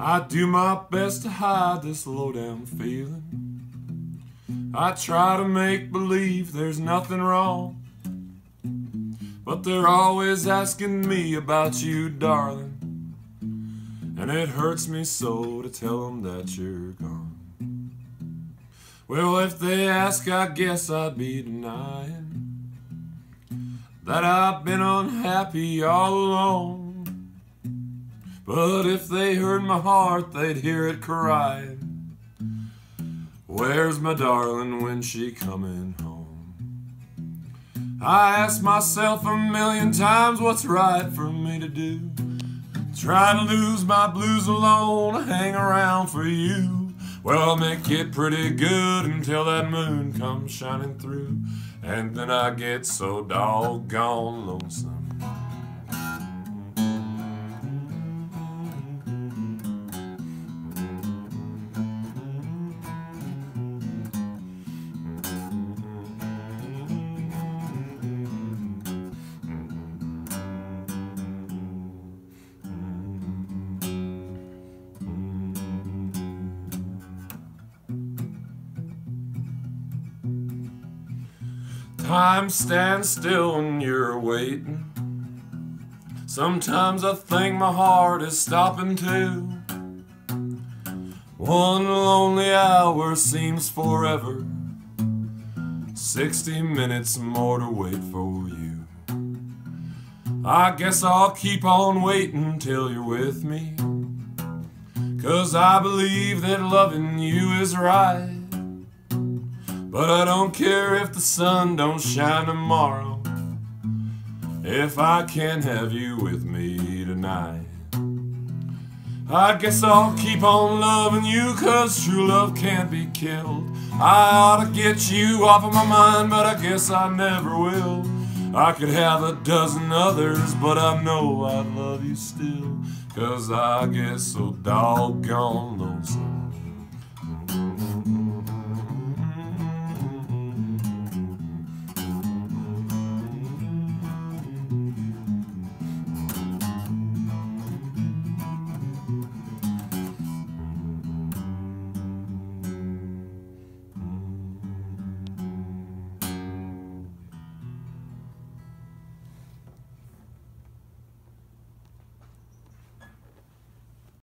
I do my best to hide this low down feeling. I try to make believe there's nothing wrong. But they're always asking me about you, darling. And it hurts me so to tell them that you're gone. Well, if they ask, I guess I'd be denying that I've been unhappy all along. But if they heard my heart, they'd hear it crying. Where's my darling when she coming home? I ask myself a million times what's right for me to do. Try to lose my blues alone, hang around for you. Well, I'll make it pretty good until that moon comes shining through. And then I get so doggone lonesome. Time stands still when you're waiting. Sometimes I think my heart is stopping too. One lonely hour seems forever. Sixty minutes more to wait for you. I guess I'll keep on waiting till you're with me. Cause I believe that loving you is right. But I don't care if the sun don't shine tomorrow. If I can't have you with me tonight. I guess I'll keep on loving you Cause true love can't be killed. I ought to get you off of my mind But I guess I never will. I could have a dozen others But I know I love you still. Cause I get so doggone lonesome